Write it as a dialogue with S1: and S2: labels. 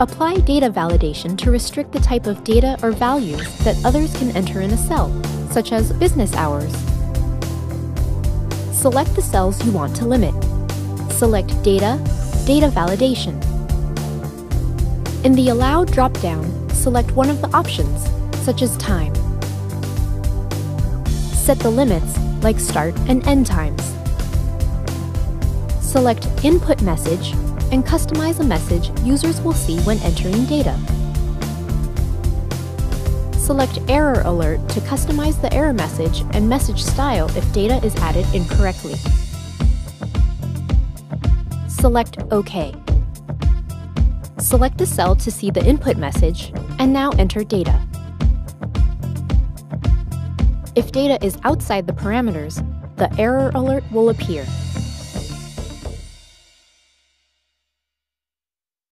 S1: Apply data validation to restrict the type of data or values that others can enter in a cell, such as business hours. Select the cells you want to limit. Select Data, Data Validation. In the Allow drop-down, select one of the options, such as Time. Set the limits, like start and end times. Select Input Message and customize a message users will see when entering data. Select Error Alert to customize the error message and message style if data is added incorrectly. Select OK. Select the cell to see the input message, and now enter data. If data is outside the parameters, the error alert will appear.